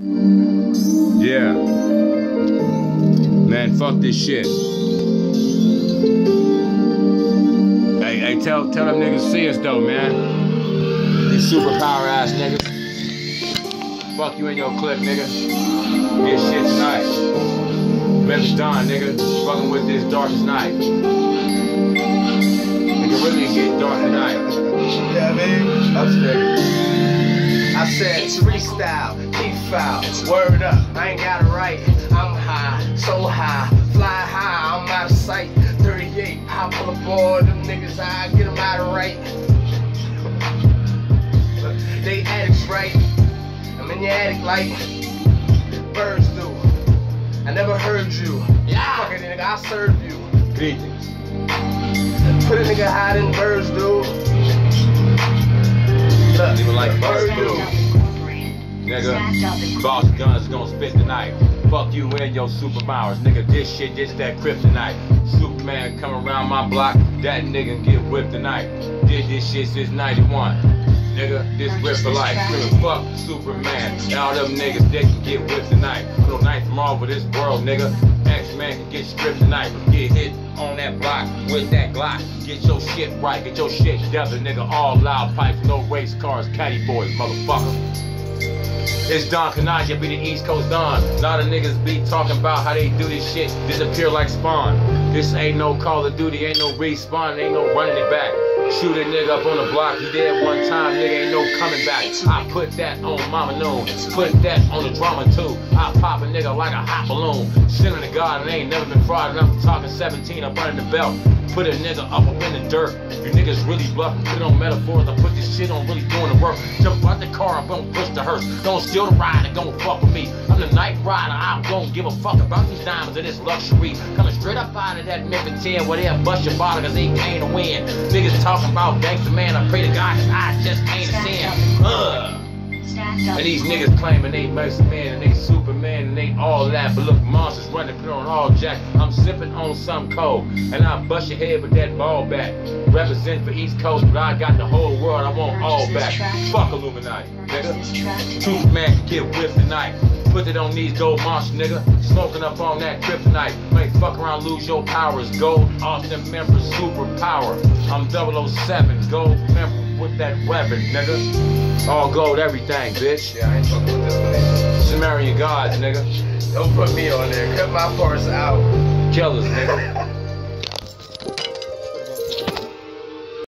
Yeah. Man, fuck this shit. Hey, hey, tell tell them niggas see us though, man. These superpower ass niggas. Fuck you in your clip, nigga. This shit tonight. Memphis Don, nigga. Fucking with this darkest night. Nigga really get dark tonight. Yeah, man. Upstairs. I said freestyle, keep word up. I ain't got it right. I'm high, so high, fly high. I'm out of sight. 38, hop on the board. Them niggas high, get them out of right. They addicts, right? I'm in your attic like birds do. I never heard you. Yeah. Fucking nigga, I serve you. Greetings. Put a nigga higher than birds do. Nigga, boss guns gonna spit tonight. Fuck you and your superpowers, nigga. This shit, this that kryptonite. Superman come around my block, that nigga get whipped tonight. Did this shit since 91. Nigga, this whip for life. Nigga, fuck Superman. All them niggas, they can get whipped tonight. No ninth over this world, nigga. X-Man can get stripped tonight. Get hit on that block with that Glock. Get your shit right, get your shit together, nigga. All loud pipes, no race cars, caddy boys, motherfucker. It's Don Kanaja, be the East Coast Don. A lot of niggas be talking about how they do this shit, disappear like spawn. This ain't no Call of Duty, ain't no respawn, ain't no running it back. Shoot a nigga up on the block, he dead one time, nigga ain't no coming back. I put that on Mama Noon, put that on the drama too. I pop a nigga like a hot balloon. Sinning to God, and ain't never been fraud enough. I'm talking 17, I'm running the belt. Put a nigga up up in the dirt. You niggas really bluffing, put on metaphors. I put this shit on really doing the work. Jump out the car, I'm gonna push the hearse. Don't steal the ride and don't fuck with me. I'm the night rider, I don't give a fuck about these diamonds or this luxury. Coming straight up out of that Memphis 10 where they'll bust your bottle cause they came to win. Niggas talking about gangster man, I pray to God cause I just ain't a sin. And these niggas claiming they Mercy Man and they and they all that, but look, monsters running, put on all jack. I'm sipping on some cold, and I bust your head with that ball back. Represent for East Coast, but I got the whole world, I want all back. Fuck Illuminati, nigga. Superman can get whipped tonight. Put it on these gold monsters, nigga. Smoking up on that kryptonite. May fuck around, lose your powers. Gold, Austin member, superpower. I'm 007, gold member with that weapon, nigga. All gold, everything, bitch. Yeah, I ain't fucking with this one. Sumerian gods, nigga. Don't put me on there. Cut my parts out. Killers, nigga.